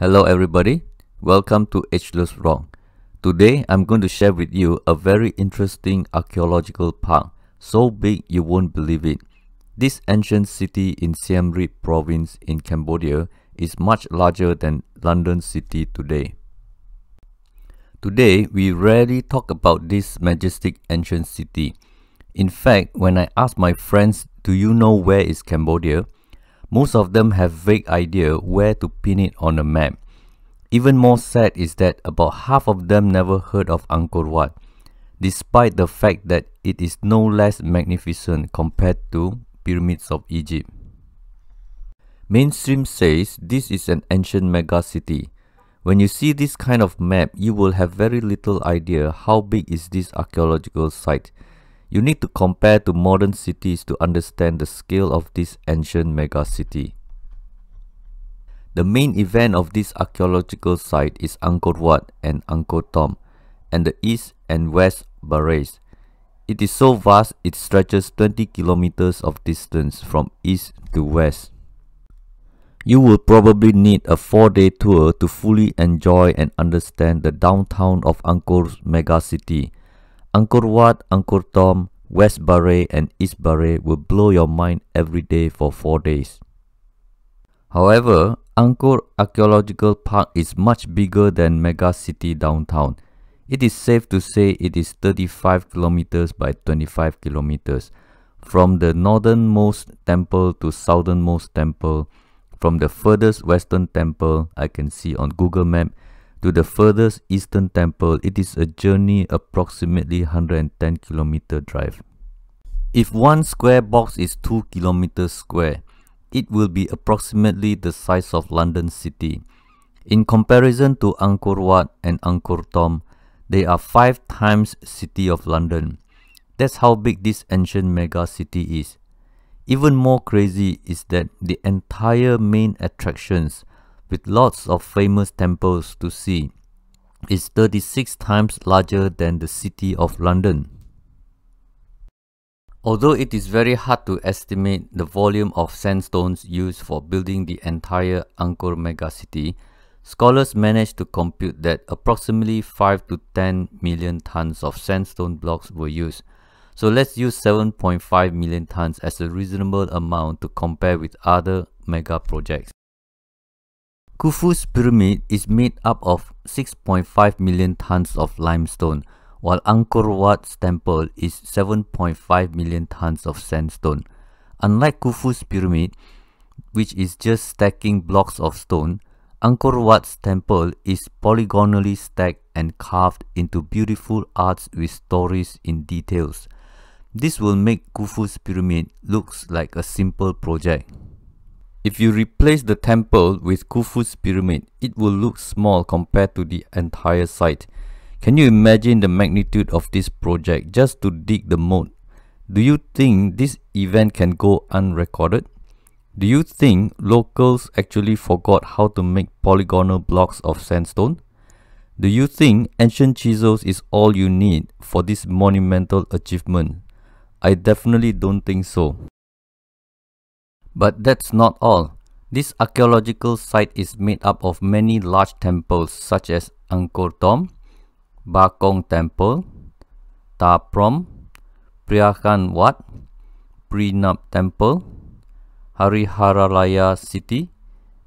Hello everybody, welcome to Ageless Rock. Today I'm going to share with you a very interesting archaeological park, so big you won't believe it. This ancient city in Siem Reap province in Cambodia is much larger than London city today. Today we rarely talk about this majestic ancient city. In fact, when I ask my friends, do you know where is Cambodia? Most of them have vague idea where to pin it on a map. Even more sad is that about half of them never heard of Angkor Wat, despite the fact that it is no less magnificent compared to pyramids of Egypt. Mainstream says this is an ancient megacity. When you see this kind of map, you will have very little idea how big is this archaeological site. You need to compare to modern cities to understand the scale of this ancient megacity. The main event of this archaeological site is Angkor Wat and Angkor Thom and the east and west Barais. It is so vast it stretches 20 kilometers of distance from east to west. You will probably need a 4-day tour to fully enjoy and understand the downtown of Angkor's megacity Angkor Wat, Angkor Thom, West Baray and East Baray will blow your mind every day for 4 days. However, Angkor Archaeological Park is much bigger than Mega City downtown. It is safe to say it is 35 kilometers by 25 kilometers. From the northernmost temple to southernmost temple, from the furthest western temple I can see on Google Map to the furthest eastern temple, it is a journey approximately 110 km drive. If one square box is 2 km square, it will be approximately the size of London city. In comparison to Angkor Wat and Angkor Thom, they are 5 times city of London. That's how big this ancient mega city is. Even more crazy is that the entire main attractions with lots of famous temples to see, is 36 times larger than the city of London. Although it is very hard to estimate the volume of sandstones used for building the entire Angkor megacity, scholars managed to compute that approximately 5 to 10 million tons of sandstone blocks were used. So let's use 7.5 million tons as a reasonable amount to compare with other mega projects. Khufu's pyramid is made up of 6.5 million tons of limestone, while Angkor Wat's temple is 7.5 million tons of sandstone. Unlike Khufu's pyramid, which is just stacking blocks of stone, Angkor Wat's temple is polygonally stacked and carved into beautiful arts with stories in details. This will make Khufu's pyramid looks like a simple project. If you replace the temple with Khufu's pyramid, it will look small compared to the entire site. Can you imagine the magnitude of this project just to dig the moat? Do you think this event can go unrecorded? Do you think locals actually forgot how to make polygonal blocks of sandstone? Do you think ancient chisels is all you need for this monumental achievement? I definitely don't think so. But that's not all. This archaeological site is made up of many large temples such as Angkor Thom, Bakong Temple, Ta Prohm, Preah Wat, Prehnap Temple, Hariharalaya City,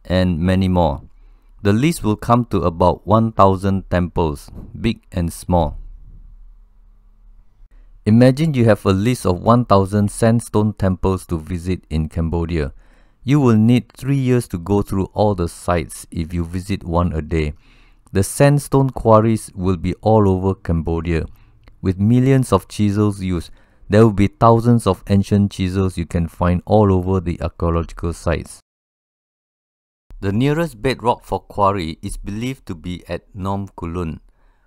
and many more. The list will come to about 1000 temples, big and small. Imagine you have a list of 1000 sandstone temples to visit in Cambodia. You will need 3 years to go through all the sites if you visit one a day. The sandstone quarries will be all over Cambodia. With millions of chisels used, there will be thousands of ancient chisels you can find all over the archaeological sites. The nearest bedrock for quarry is believed to be at Phnom Kulen.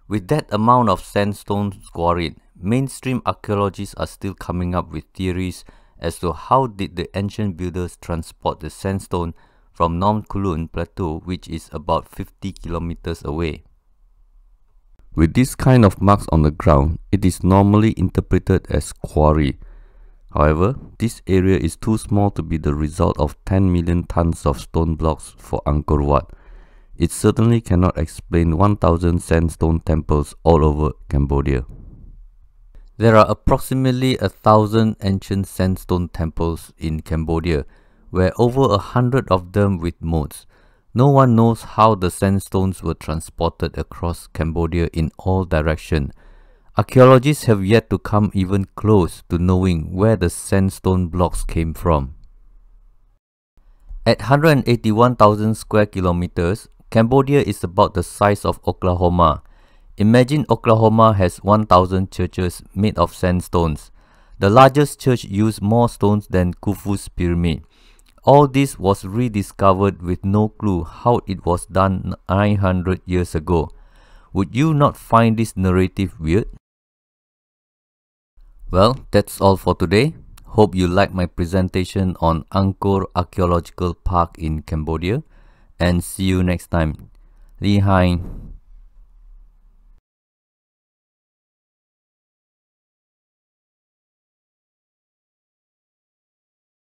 With that amount of sandstone quarried, mainstream archaeologists are still coming up with theories as to how did the ancient builders transport the sandstone from Phnom Kulen plateau which is about 50 kilometers away. With this kind of marks on the ground, it is normally interpreted as quarry. However, this area is too small to be the result of 10 million tons of stone blocks for Angkor Wat. it certainly cannot explain 1000 sandstone temples all over Cambodia. There are approximately a thousand ancient sandstone temples in Cambodia, where over a hundred of them with moats. No one knows how the sandstones were transported across Cambodia in all directions. Archaeologists have yet to come even close to knowing where the sandstone blocks came from. At 181,000 square kilometers, Cambodia is about the size of Oklahoma. Imagine Oklahoma has 1,000 churches made of sandstones. The largest church used more stones than Khufu's pyramid. All this was rediscovered with no clue how it was done 900 years ago. Would you not find this narrative weird? Well, that's all for today. Hope you like my presentation on Angkor Archaeological Park in Cambodia and see you next time. Lee Hein.